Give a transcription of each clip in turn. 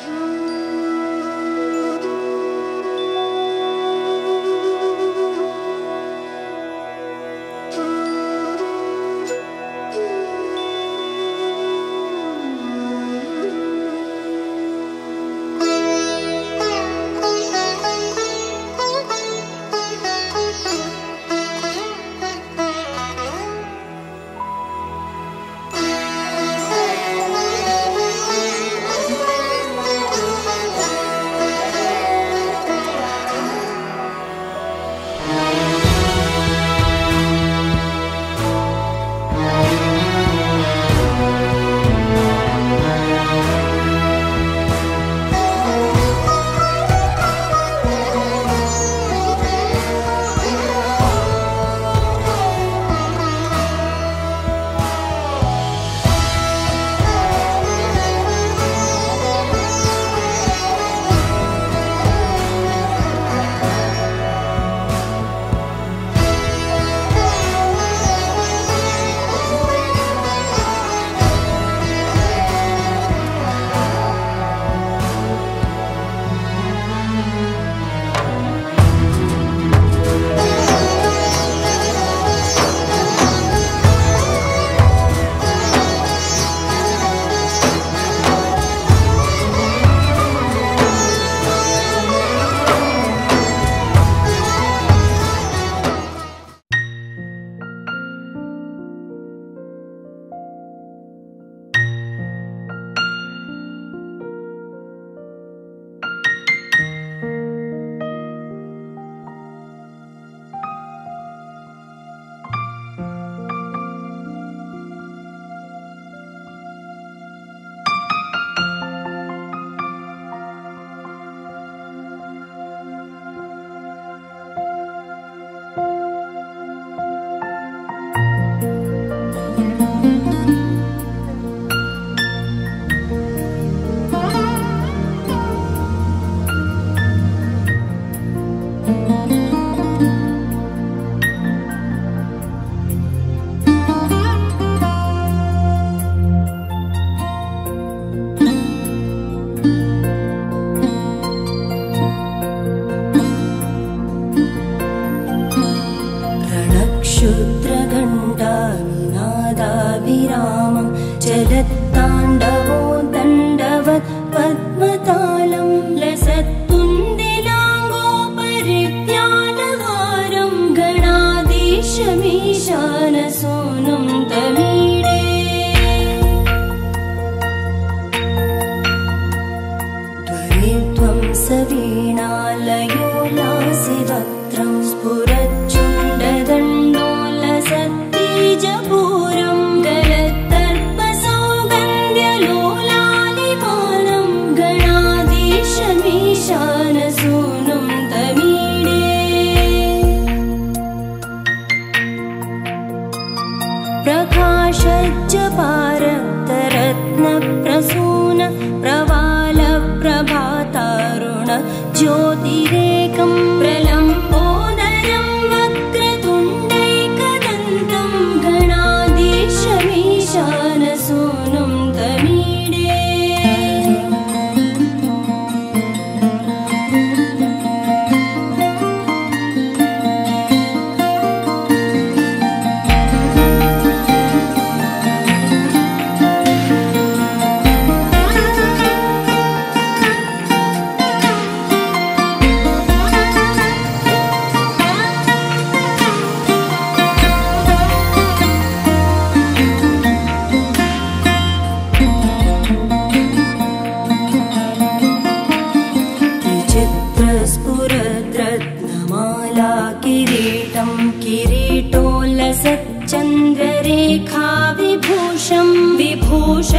Mm. शानसो सज्जपारब्दरत्नप्रसून प्रवालप्रभातारुण ज्योतिरेकम् रेखा विभोषं विभूषैकपोषं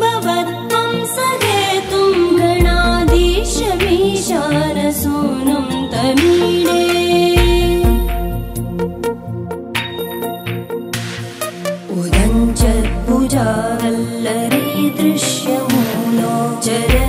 भवत्तं सजतुं गणाधीशमीशारसूनं तमीरे उदञ्चद्भुजाल्लीदृश्यं नोचर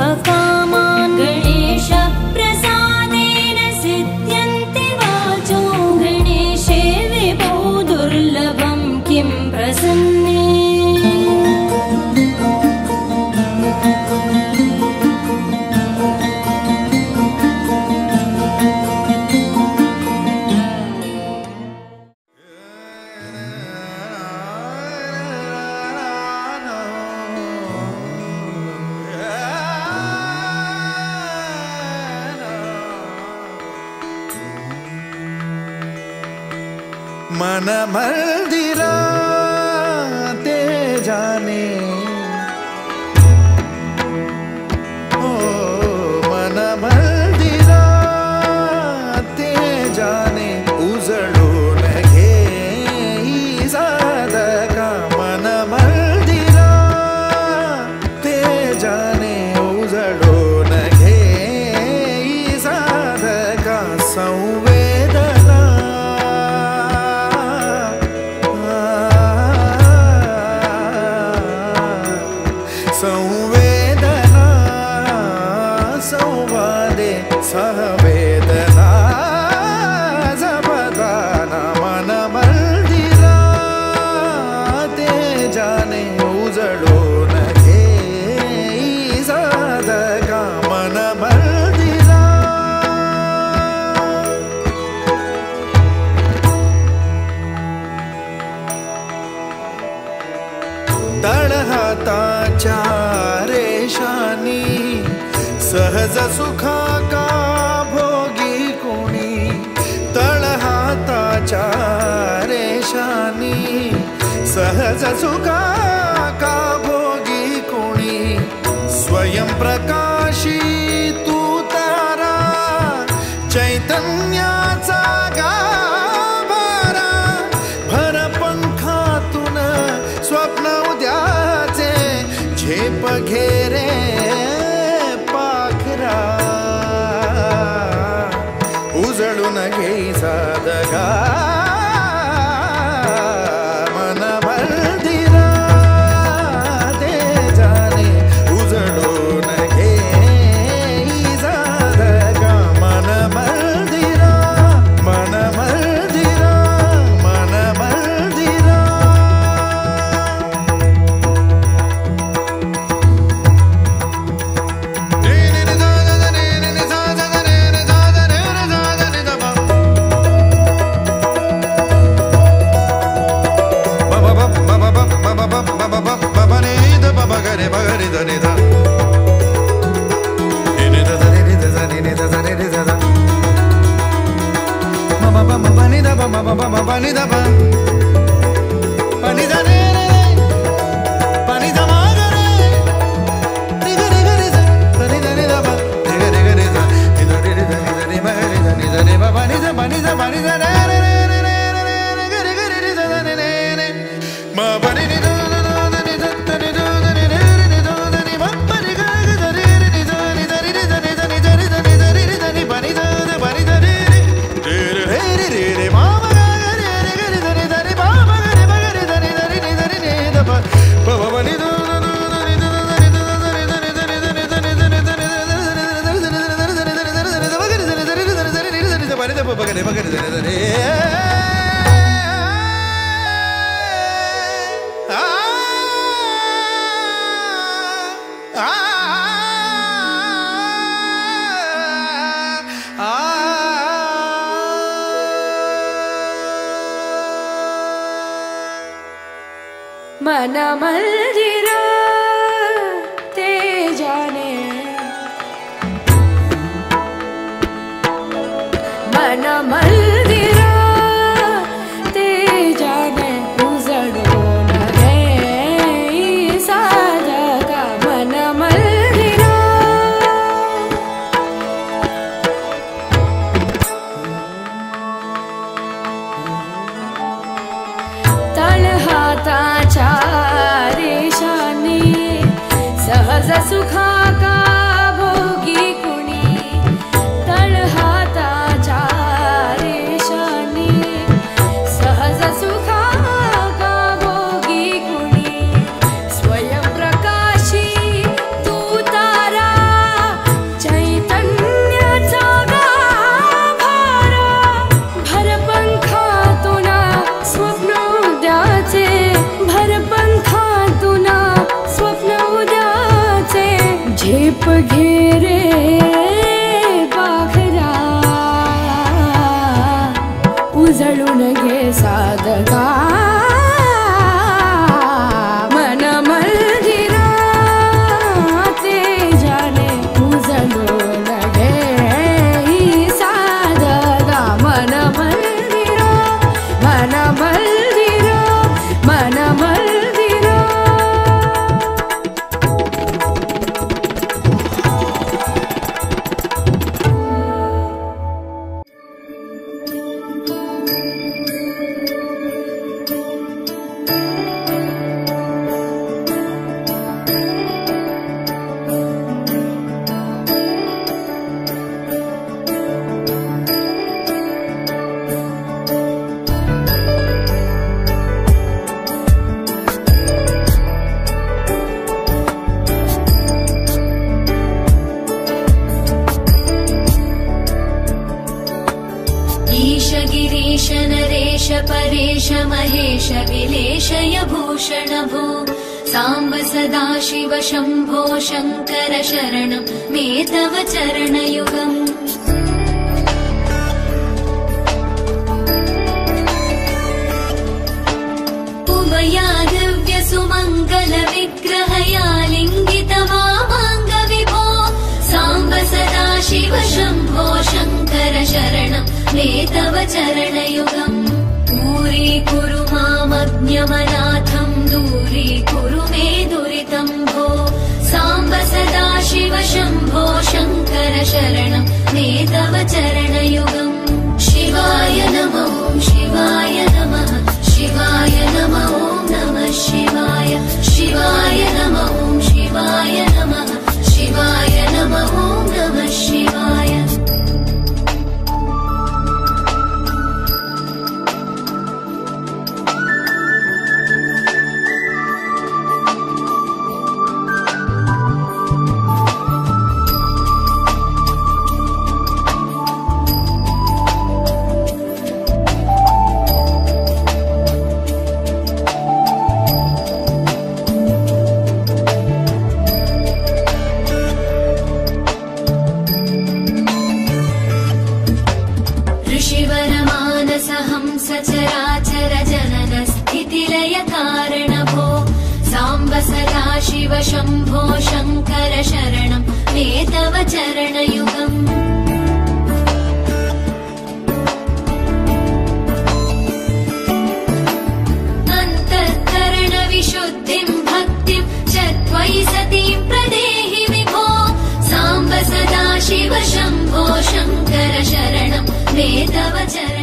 close. amar तळहाताच्या रेषानी सहज सुखा का भोगी कोणी? तळहाताच्या रेषानी सहज सुखा का भोगी कोणी? स्वयंप्रकाश Panita pa. மனமல்கிறோம் forgive. शिव शम्भो शङ्कर शरणं मे तव मामाङ्ग विभो। साम्ब सदा शिव शम्भो शङ्कर शरणं मे तव चरणयुगम्। दूरीकुरु मामज्ञमनाथम् दूरीकुरु शम्भो शङ्कर शरणं मे तव चरणयुगम् शिवाय नमो शिवाय नमः शिवाय नमो नमः शिवाय शिवाय नमो शिवाय शिव शम्भो शङ्कर शरणं मे तव चरणयुगम्। अन्तःकरणविशुद्धिम् भक्तिम् च त्वयि सतीम् प्रदेहि विभो। साम्ब सदा शिव शम्भो शङ्कर शरणं मे तव चरण